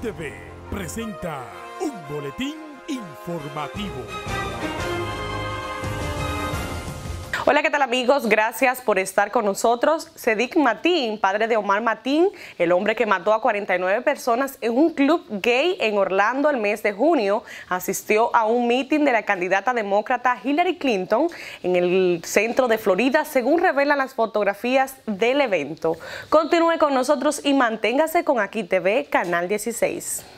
TV presenta un boletín informativo. Hola, ¿qué tal amigos? Gracias por estar con nosotros. Cedic Matín, padre de Omar Matín, el hombre que mató a 49 personas en un club gay en Orlando el mes de junio, asistió a un meeting de la candidata demócrata Hillary Clinton en el centro de Florida, según revelan las fotografías del evento. Continúe con nosotros y manténgase con Aquí TV, Canal 16.